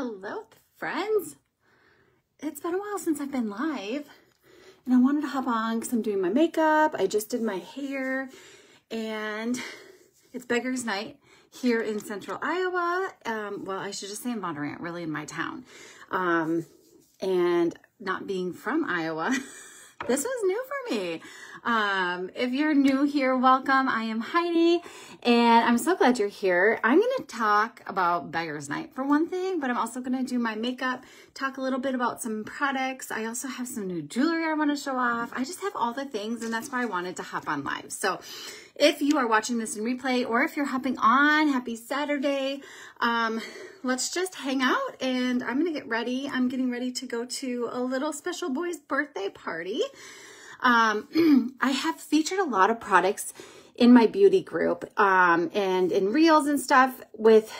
Hello, friends. It's been a while since I've been live, and I wanted to hop on because I'm doing my makeup. I just did my hair, and it's Beggar's Night here in central Iowa. Um, well, I should just say in Bondurant, really in my town. Um, and not being from Iowa, this was new for me. Um, if you're new here, welcome. I am Heidi, and I'm so glad you're here. I'm going to talk about Beggar's Night for one thing, but I'm also going to do my makeup, talk a little bit about some products. I also have some new jewelry I want to show off. I just have all the things, and that's why I wanted to hop on live. So if you are watching this in replay or if you're hopping on, happy Saturday. Um, let's just hang out and I'm going to get ready. I'm getting ready to go to a little special boy's birthday party. Um, I have featured a lot of products in my beauty group um, and in reels and stuff with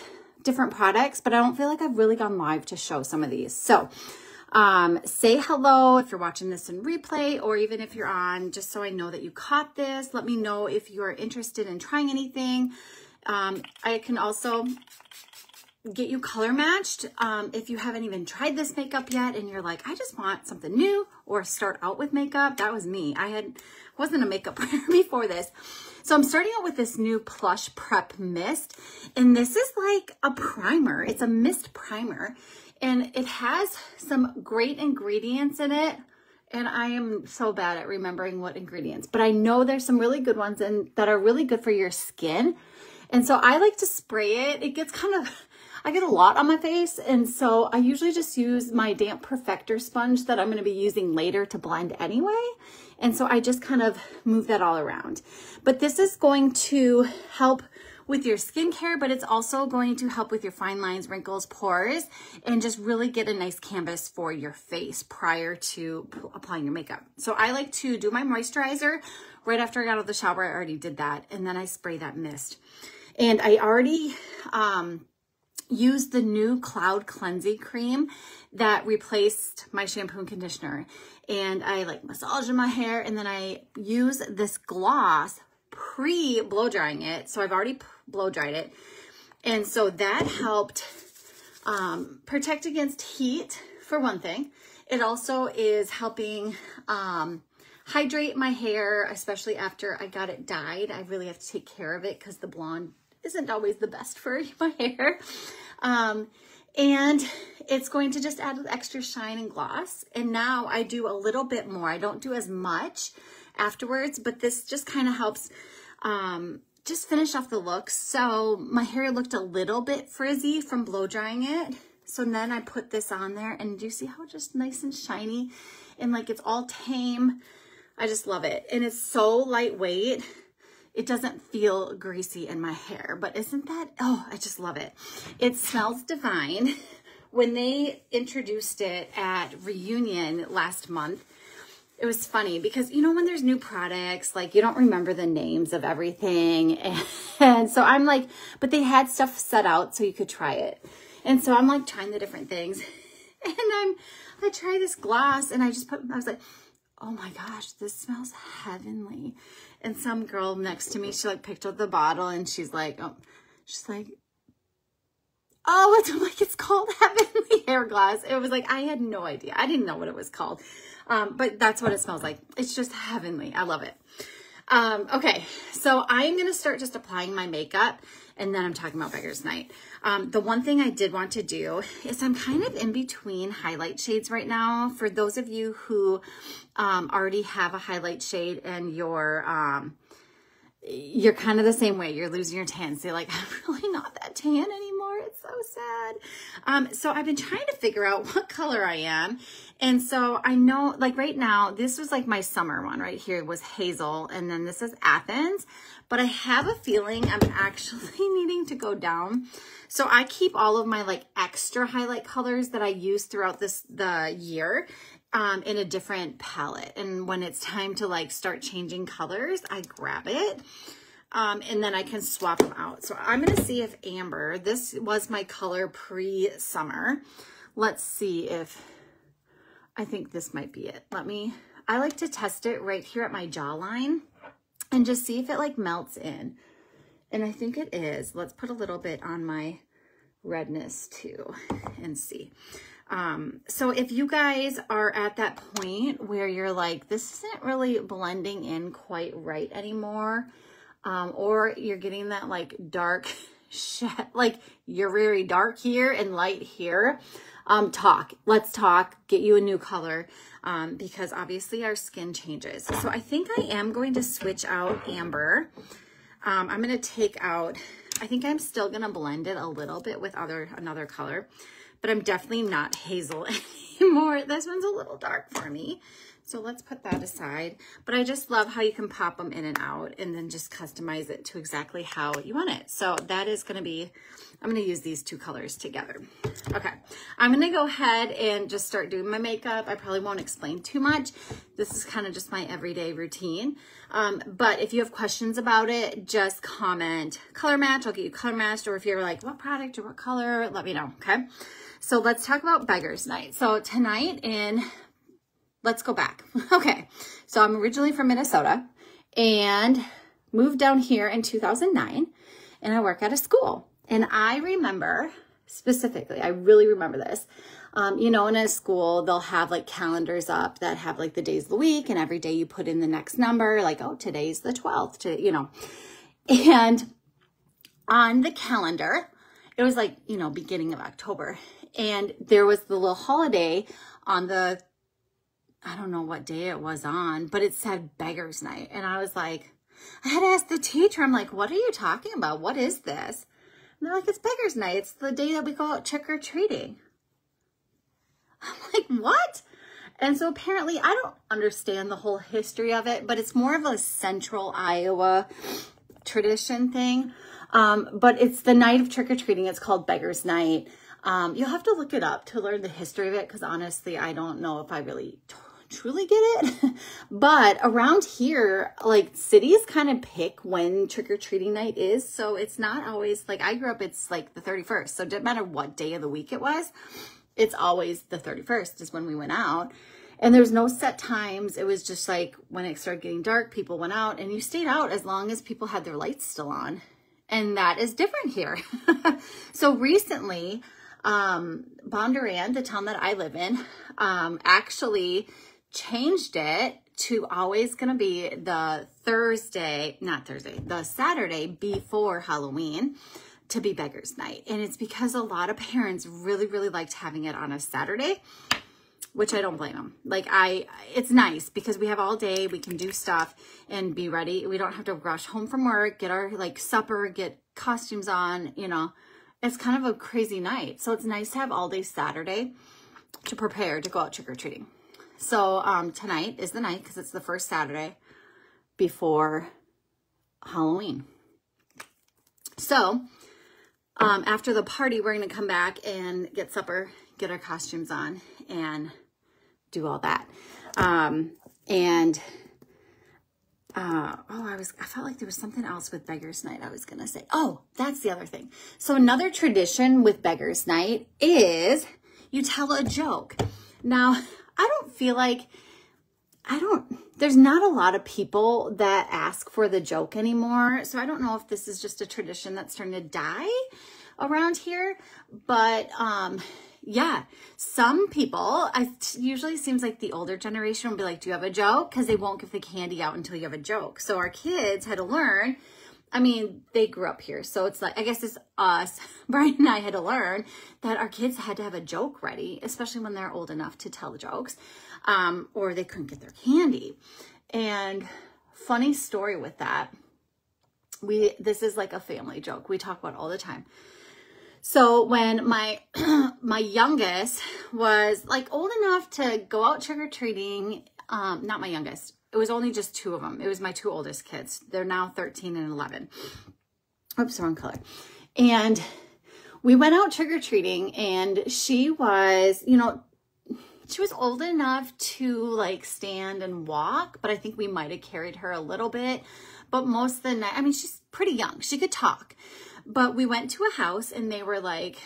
different products, but I don't feel like I've really gone live to show some of these. So um, say hello if you're watching this in replay or even if you're on, just so I know that you caught this. Let me know if you are interested in trying anything. Um, I can also get you color matched. Um, if you haven't even tried this makeup yet and you're like, I just want something new or start out with makeup. That was me. I had wasn't a makeup wearer before this. So I'm starting out with this new Plush Prep Mist. And this is like a primer. It's a mist primer. And it has some great ingredients in it. And I am so bad at remembering what ingredients, but I know there's some really good ones and that are really good for your skin. And so I like to spray it. It gets kind of I get a lot on my face, and so I usually just use my Damp Perfector sponge that I'm going to be using later to blend anyway. And so I just kind of move that all around. But this is going to help with your skincare, but it's also going to help with your fine lines, wrinkles, pores, and just really get a nice canvas for your face prior to applying your makeup. So I like to do my moisturizer right after I got out of the shower. I already did that. And then I spray that mist. And I already um, used the new Cloud Cleansing Cream that replaced my shampoo and conditioner. And I like massage my hair and then I use this gloss pre blow drying it. So I've already blow dried it. And so that helped um, protect against heat for one thing. It also is helping um, hydrate my hair, especially after I got it dyed. I really have to take care of it because the blonde isn't always the best for my hair. Um, and it's going to just add extra shine and gloss. And now I do a little bit more. I don't do as much afterwards, but this just kind of helps um, just finish off the look. So my hair looked a little bit frizzy from blow drying it. So then I put this on there and do you see how just nice and shiny and like it's all tame. I just love it. And it's so lightweight. It doesn't feel greasy in my hair, but isn't that, oh, I just love it. It smells divine. When they introduced it at Reunion last month, it was funny because, you know, when there's new products, like you don't remember the names of everything. And, so I'm like, but they had stuff set out so you could try it. And so I'm like trying the different things. And I'm, I try this gloss and I just put, I was like, oh my gosh, this smells heavenly. And some girl next to me, she like picked up the bottle and she's like, oh, she's like, oh, it's I'm like, it's called Heavenly Hair Gloss. It was like, I had no idea. I didn't know what it was called. Um, but that's what it smells like. It's just heavenly. I love it. Um, okay, so I'm going to start just applying my makeup and then I'm talking about Beggar's Night. Um, the one thing I did want to do is I'm kind of in between highlight shades right now. For those of you who um, already have a highlight shade and you're, um, you're kind of the same way. You're losing your tan. So like, I'm really not that tan anymore. It's so sad. Um, so I've been trying to figure out what color I am. And so I know like right now, this was like my summer one right here was Hazel. And then this is Athens. But I have a feeling I'm actually needing to go down. So I keep all of my like extra highlight colors that I use throughout this the year um, in a different palette. And when it's time to like start changing colors, I grab it. Um, and then I can swap them out. So I'm going to see if Amber, this was my color pre-summer. Let's see if, I think this might be it. Let me, I like to test it right here at my jawline and just see if it like melts in. And I think it is. Let's put a little bit on my redness too and see. Um, so if you guys are at that point where you're like, this isn't really blending in quite right anymore, um, or you're getting that like dark like you're very dark here and light here, um, talk. Let's talk, get you a new color um, because obviously our skin changes. So I think I am going to switch out amber. Um, I'm going to take out, I think I'm still going to blend it a little bit with other another color, but I'm definitely not hazel anymore. This one's a little dark for me. So let's put that aside. But I just love how you can pop them in and out and then just customize it to exactly how you want it. So that is going to be, I'm going to use these two colors together. Okay, I'm going to go ahead and just start doing my makeup. I probably won't explain too much. This is kind of just my everyday routine. Um, but if you have questions about it, just comment color match. I'll get you color matched. Or if you're like, what product or what color, let me know. Okay. So let's talk about Beggar's Night. So tonight in let's go back. Okay, so I'm originally from Minnesota and moved down here in 2009 and I work at a school. And I remember specifically, I really remember this. Um, you know, in a school, they'll have like calendars up that have like the days of the week, and every day you put in the next number, like, oh, today's the 12th, to, you know. And on the calendar, it was like, you know, beginning of October, and there was the little holiday on the I don't know what day it was on, but it said Beggar's Night. And I was like, I had to ask the teacher, I'm like, what are you talking about? What is this? And they're like, it's Beggar's Night. It's the day that we go out trick or treating. I'm like, what? And so apparently, I don't understand the whole history of it, but it's more of a central Iowa tradition thing. Um, but it's the night of trick or treating. It's called Beggar's Night. Um, you'll have to look it up to learn the history of it because honestly, I don't know if I really truly get it. but around here, like cities kind of pick when trick or treating night is. So it's not always like I grew up, it's like the 31st. So it didn't matter what day of the week it was, it's always the 31st is when we went out. And there's no set times. It was just like when it started getting dark, people went out and you stayed out as long as people had their lights still on. And that is different here. so recently, um, Bondurant, the town that I live in, um, actually changed it to always going to be the Thursday, not Thursday, the Saturday before Halloween to be Beggar's Night. And it's because a lot of parents really, really liked having it on a Saturday, which I don't blame them. Like I, it's nice because we have all day, we can do stuff and be ready. We don't have to rush home from work, get our like supper, get costumes on, you know, it's kind of a crazy night. So it's nice to have all day Saturday to prepare to go out trick-or-treating. So um, tonight is the night because it's the first Saturday before Halloween. So um, after the party, we're going to come back and get supper, get our costumes on, and do all that. Um, and uh, oh, I was, I felt like there was something else with Beggar's Night I was going to say. Oh, that's the other thing. So another tradition with Beggar's Night is you tell a joke. Now, I don't feel like, I don't, there's not a lot of people that ask for the joke anymore. So I don't know if this is just a tradition that's starting to die around here. But um, yeah, some people, I usually seems like the older generation will be like, do you have a joke? Because they won't give the candy out until you have a joke. So our kids had to learn I mean, they grew up here. So it's like, I guess it's us, Brian and I had to learn that our kids had to have a joke ready, especially when they're old enough to tell the jokes, um, or they couldn't get their candy. And funny story with that, we, this is like a family joke we talk about all the time. So when my, my youngest was like old enough to go out trick-or-treating, um, not my youngest, it was only just two of them. It was my two oldest kids. They're now 13 and 11. Oops, wrong color. And we went out trick-or-treating and she was, you know, she was old enough to like stand and walk, but I think we might have carried her a little bit. But most of the night, I mean, she's pretty young. She could talk. But we went to a house and they were like,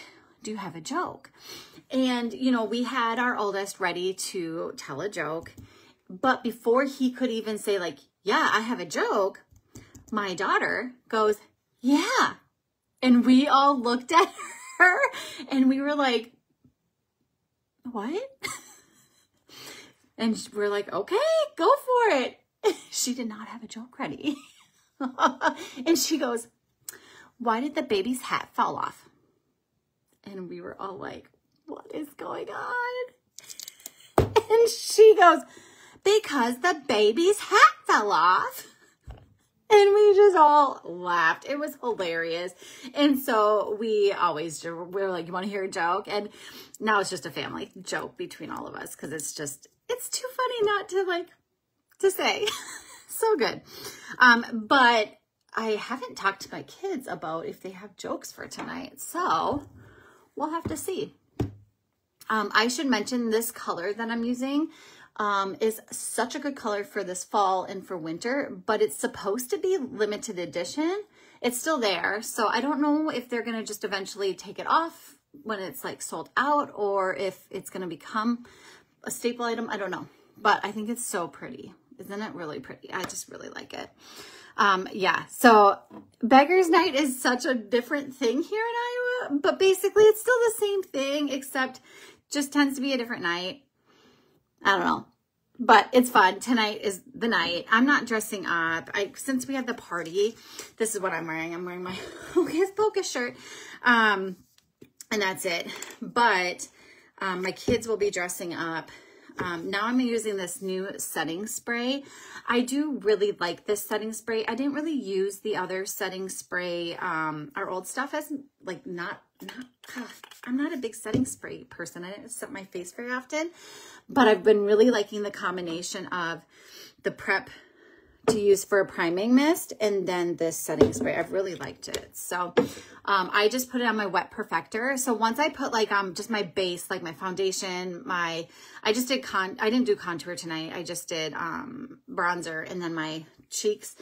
do you have a joke? And, you know, we had our oldest ready to tell a joke. But before he could even say, like, yeah, I have a joke, my daughter goes, yeah. And we all looked at her. And we were like, what? and we're like, okay, go for it. she did not have a joke ready. and she goes, why did the baby's hat fall off? And we were all like, what is going on? And she goes, because the baby's hat fell off. And we just all laughed. It was hilarious. And so we always, we are like, you want to hear a joke? And now it's just a family joke between all of us because it's just, it's too funny not to like, to say. so good. Um, but I haven't talked to my kids about if they have jokes for tonight. So we'll have to see. Um, I should mention this color that I'm using um, is such a good color for this fall and for winter, but it's supposed to be limited edition. It's still there. So I don't know if they're going to just eventually take it off when it's like sold out or if it's going to become a staple item. I don't know, but I think it's so pretty. Isn't it really pretty? I just really like it. Um, yeah, so Beggar's Night is such a different thing here in Iowa, but basically it's still the same thing, except just tends to be a different night. I don't know. But it's fun. Tonight is the night. I'm not dressing up. I since we had the party, this is what I'm wearing. I'm wearing my Hocus Pocus shirt. Um, and that's it. But um, my kids will be dressing up. Um, now I'm using this new setting spray. I do really like this setting spray. I didn't really use the other setting spray. Um, our old stuff has like not, not, I'm not a big setting spray person. I didn't set my face very often. But I've been really liking the combination of the prep to use for a priming mist and then this setting spray. I've really liked it. So um, I just put it on my wet perfector. So once I put like um just my base, like my foundation, my I just did con I didn't do contour tonight. I just did um bronzer and then my cheeks.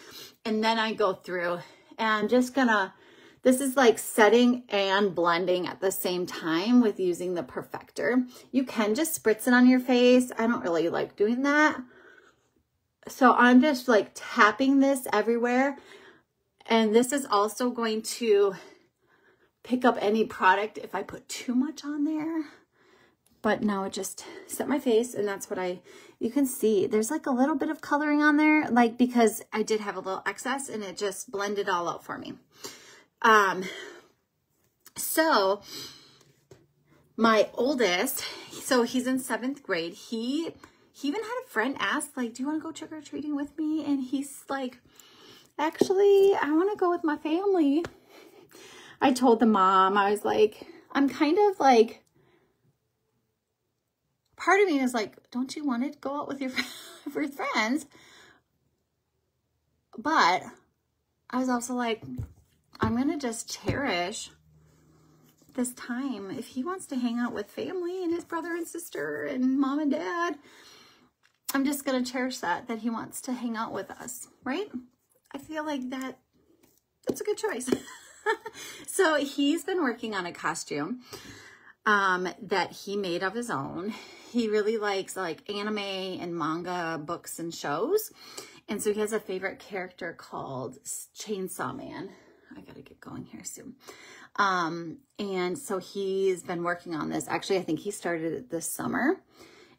And then I go through and I'm just gonna this is like setting and blending at the same time with using the perfector. You can just spritz it on your face. I don't really like doing that. So I'm just like tapping this everywhere. And this is also going to pick up any product if I put too much on there. But now it just set my face and that's what I, you can see there's like a little bit of coloring on there, like because I did have a little excess and it just blended all out for me. Um, so my oldest, so he's in seventh grade. He, he even had a friend ask like, do you want to go trick or treating with me? And he's like, actually, I want to go with my family. I told the mom, I was like, I'm kind of like, part of me is like, don't you want to go out with your, with friends? But I was also like, I'm going to just cherish this time. If he wants to hang out with family and his brother and sister and mom and dad, I'm just going to cherish that, that he wants to hang out with us, right? I feel like that, that's a good choice. so he's been working on a costume um, that he made of his own. He really likes like anime and manga books and shows. And so he has a favorite character called Chainsaw Man. I got to get going here soon. Um, and so he's been working on this. Actually, I think he started it this summer.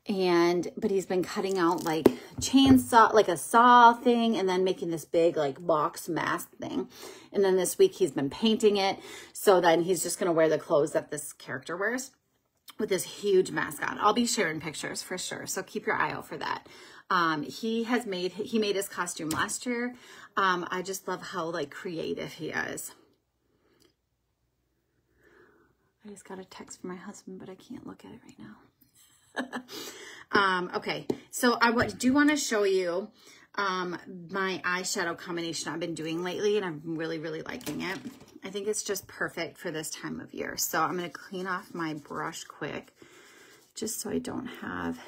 And, but he's been cutting out like chainsaw, like a saw thing, and then making this big like box mask thing. And then this week he's been painting it. So then he's just to wear the clothes that this character wears with this huge mask on. I'll be sharing pictures for sure. So keep your eye out for that. Um, he has made, he made his costume last year. Um, I just love how like creative he is. I just got a text from my husband, but I can't look at it right now. um, okay, so I do want to show you um, my eyeshadow combination I've been doing lately, and I'm really, really liking it. I think it's just perfect for this time of year. So I'm going to clean off my brush quick, just so I don't have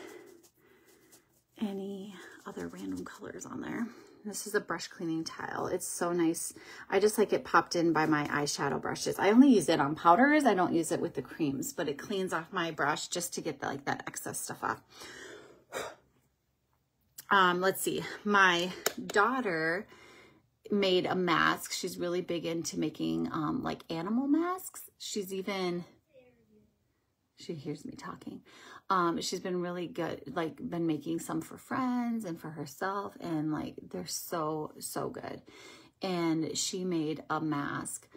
any other random colors on there. This is a brush cleaning tile. It's so nice. I just like it popped in by my eyeshadow brushes. I only use it on powders. I don't use it with the creams, but it cleans off my brush just to get the, like that excess stuff off. Um, let's see. My daughter made a mask. She's really big into making um, like animal masks. She's even, she hears me talking. Um, she's been really good, like been making some for friends and for herself. And like, they're so, so good. And she made a mask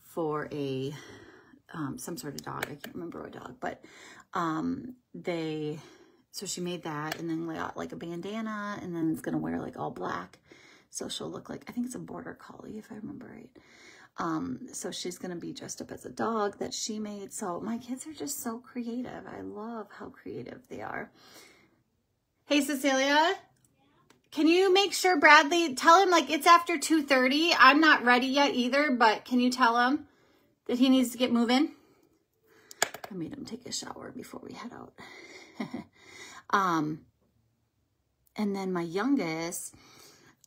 for a, um, some sort of dog. I can't remember what dog, but um, they, so she made that and then got like a bandana and then it's going to wear like all black. So she'll look like, I think it's a border collie if I remember right. Um, so she's going to be dressed up as a dog that she made. So my kids are just so creative. I love how creative they are. Hey, Cecilia. Can you make sure Bradley, tell him like it's after 2.30. I'm not ready yet either, but can you tell him that he needs to get moving? I made him take a shower before we head out. um, and then my youngest,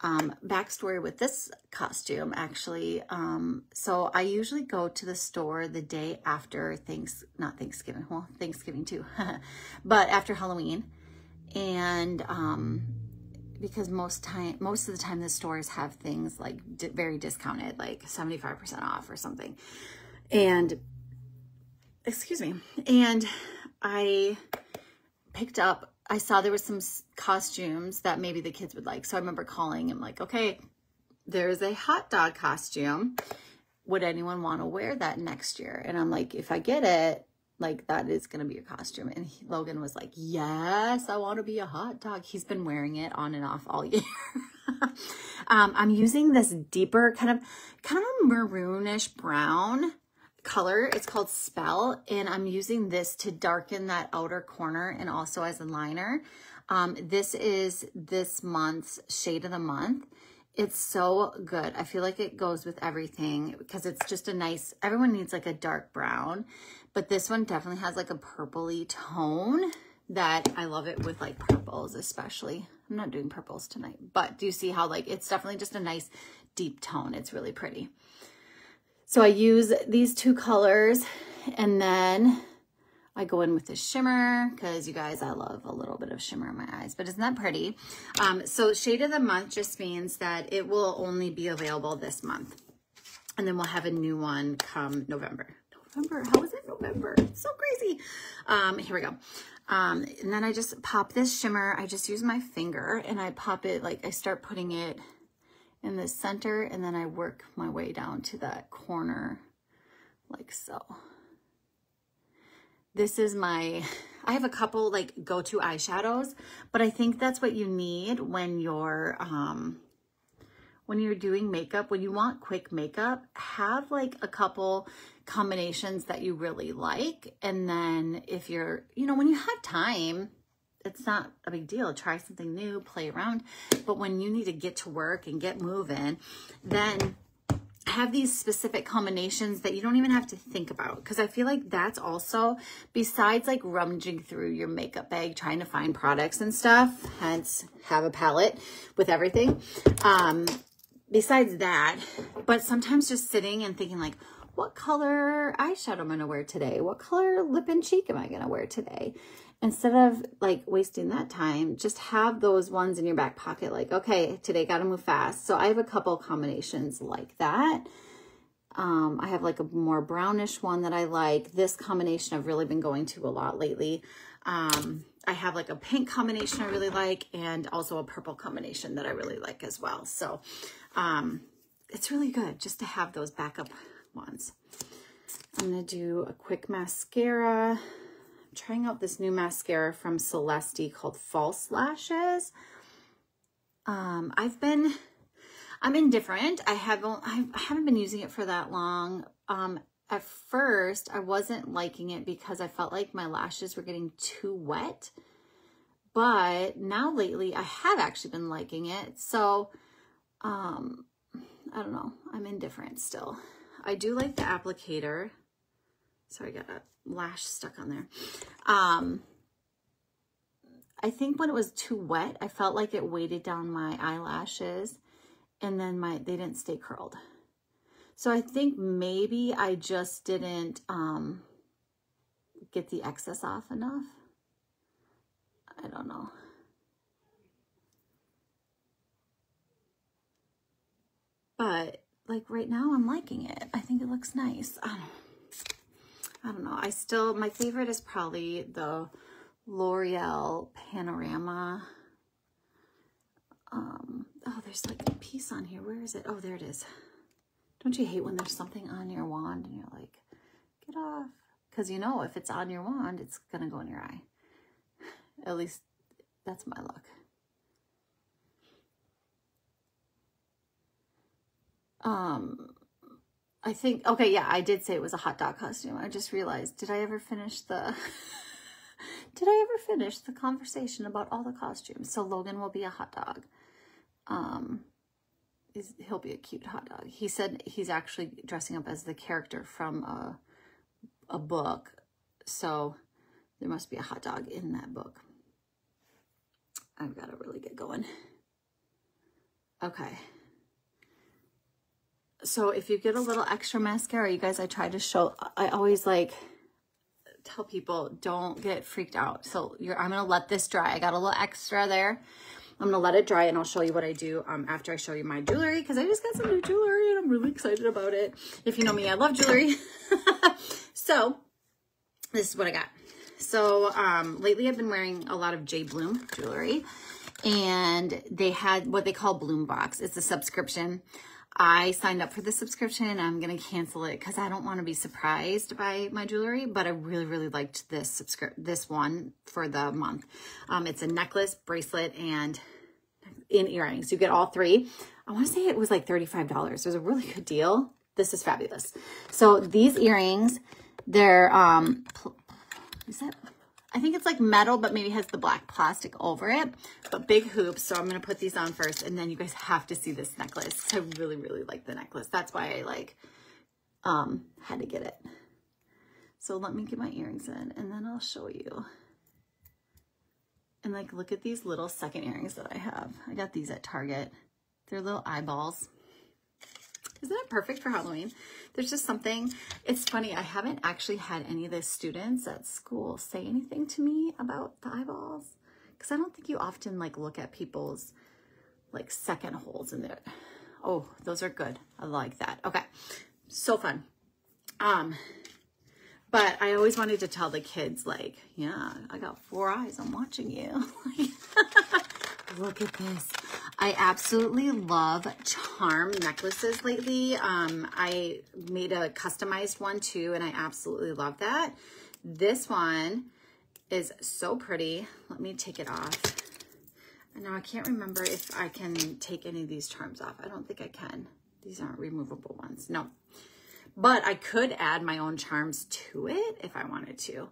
um, backstory with this costume actually. Um, so I usually go to the store the day after things, not Thanksgiving, well, Thanksgiving too, but after Halloween. And, um, because most time, most of the time the stores have things like very discounted, like 75% off or something. And, excuse me. And I picked up I saw there was some costumes that maybe the kids would like. So I remember calling and like, okay, there's a hot dog costume. Would anyone want to wear that next year? And I'm like, if I get it, like that is going to be your costume. And he, Logan was like, yes, I want to be a hot dog. He's been wearing it on and off all year. um, I'm using this deeper kind of, kind of maroonish brown color. It's called Spell, and I'm using this to darken that outer corner and also as a liner. Um, this is this month's shade of the month. It's so good. I feel like it goes with everything because it's just a nice, everyone needs like a dark brown, but this one definitely has like a purpley tone that I love it with like purples especially. I'm not doing purples tonight, but do you see how like it's definitely just a nice deep tone. It's really pretty. So I use these two colors and then I go in with the shimmer because you guys, I love a little bit of shimmer in my eyes, but isn't that pretty? Um, so shade of the month just means that it will only be available this month. And then we'll have a new one come November. November, how is it November? It's so crazy. Um, here we go. Um, and then I just pop this shimmer. I just use my finger and I pop it, like I start putting it in the center and then I work my way down to that corner like so. This is my, I have a couple like go-to eyeshadows, but I think that's what you need when you're, um, when you're doing makeup, when you want quick makeup, have like a couple combinations that you really like. And then if you're, you know, when you have time, it's not a big deal. Try something new, play around. But when you need to get to work and get moving, then have these specific combinations that you don't even have to think about. Because I feel like that's also, besides like rummaging through your makeup bag, trying to find products and stuff, hence have a palette with everything. Um, besides that, but sometimes just sitting and thinking like, what color eyeshadow am I going to wear today? What color lip and cheek am I going to wear today? Instead of like wasting that time, just have those ones in your back pocket. Like, okay, today got to move fast. So I have a couple combinations like that. Um, I have like a more brownish one that I like. This combination I've really been going to a lot lately. Um, I have like a pink combination I really like and also a purple combination that I really like as well. So um, it's really good just to have those backup ones. I'm going to do a quick mascara trying out this new mascara from Celeste called False Lashes. Um, I've been, I'm indifferent. I haven't, I haven't been using it for that long. Um, at first, I wasn't liking it because I felt like my lashes were getting too wet. But now lately, I have actually been liking it. So, um, I don't know. I'm indifferent still. I do like the applicator. Sorry, I got a lash stuck on there. Um, I think when it was too wet, I felt like it weighted down my eyelashes and then my they didn't stay curled. So I think maybe I just didn't um, get the excess off enough. I don't know. but like right now I'm liking it. I think it looks nice. Don't, I don't know. I still, my favorite is probably the L'Oreal Panorama. Um, oh, there's like a piece on here. Where is it? Oh, there it is. Don't you hate when there's something on your wand and you're like, get off? Because you know if it's on your wand, it's going to go in your eye. At least that's my luck. Um, I think, okay, yeah, I did say it was a hot dog costume. I just realized, did I ever finish the, did I ever finish the conversation about all the costumes? So Logan will be a hot dog. Um, is he'll be a cute hot dog. He said he's actually dressing up as the character from a, a book. So there must be a hot dog in that book. I've got to really get going. Okay so if you get a little extra mascara, you guys, I try to show, I always like tell people don't get freaked out. So you're, I'm going to let this dry. I got a little extra there. I'm going to let it dry and I'll show you what I do um, after I show you my jewelry because I just got some new jewelry and I'm really excited about it. If you know me, I love jewelry. so this is what I got. So um, lately I've been wearing a lot of J. Bloom jewelry and they had what they call Bloom Box. It's a subscription. I signed up for the subscription. And I'm going to cancel it because I don't want to be surprised by my jewelry, but I really, really liked this subscript this one for the month. Um, it's a necklace, bracelet, and in earrings. You get all three. I want to say it was like $35. It was a really good deal. This is fabulous. So these earrings, they're, um, is that I think it's like metal, but maybe has the black plastic over it, but big hoops. So I'm going to put these on first and then you guys have to see this necklace. I really, really like the necklace. That's why I like, um, had to get it. So let me get my earrings in and then I'll show you. And like, look at these little second earrings that I have. I got these at Target. They're little eyeballs. Isn't it perfect for Halloween? There's just something, it's funny, I haven't actually had any of the students at school say anything to me about the eyeballs. Because I don't think you often like look at people's like second holes in there. Oh, those are good. I like that. Okay. So fun. Um, but I always wanted to tell the kids like, yeah, I got four eyes. I'm watching you. Look at this. I absolutely love charm necklaces lately. Um, I made a customized one too, and I absolutely love that. This one is so pretty. Let me take it off. Now I can't remember if I can take any of these charms off. I don't think I can. These aren't removable ones. No. But I could add my own charms to it if I wanted to.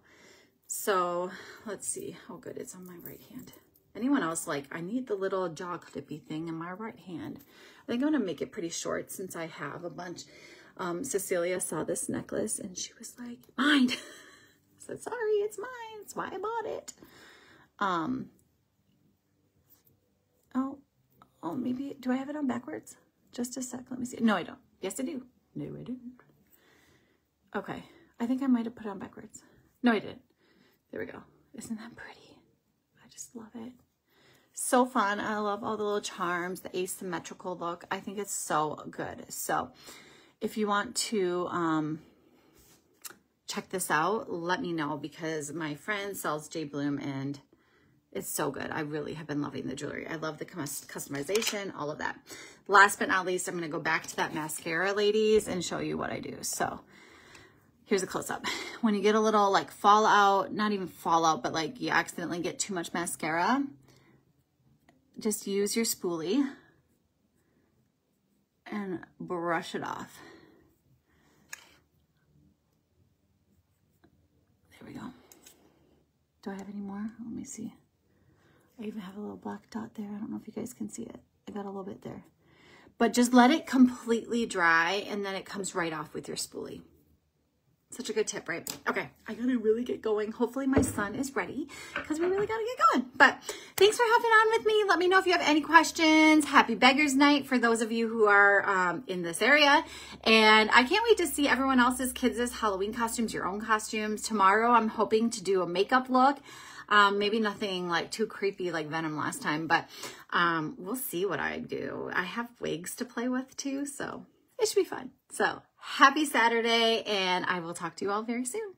So let's see. how good it's on my right hand anyone else like, I need the little jaw clippy thing in my right hand. I think I'm going to make it pretty short since I have a bunch. Um, Cecilia saw this necklace and she was like, mine. I said, sorry, it's mine. That's why I bought it. Um, oh, oh, maybe, do I have it on backwards? Just a sec. Let me see. No, I don't. Yes, I do. No, I don't. Okay. I think I might have put it on backwards. No, I didn't. There we go. Isn't that pretty? I just love it so fun. I love all the little charms, the asymmetrical look. I think it's so good. So if you want to um, check this out, let me know because my friend sells J. Bloom and it's so good. I really have been loving the jewelry. I love the customization, all of that. Last but not least, I'm going to go back to that mascara, ladies, and show you what I do. So here's a close-up. When you get a little like fallout, not even fallout, but like you accidentally get too much mascara, just use your spoolie and brush it off. There we go. Do I have any more? Let me see. I even have a little black dot there. I don't know if you guys can see it. I got a little bit there. But just let it completely dry and then it comes right off with your spoolie. Such a good tip, right? Okay, I gotta really get going. Hopefully my son is ready because we really gotta get going. But thanks for hopping on with me. Let me know if you have any questions. Happy Beggars Night for those of you who are um, in this area. And I can't wait to see everyone else's kids' Halloween costumes, your own costumes. Tomorrow I'm hoping to do a makeup look. Um, maybe nothing like too creepy like Venom last time, but um, we'll see what I do. I have wigs to play with too, so it should be fun. So happy Saturday, and I will talk to you all very soon.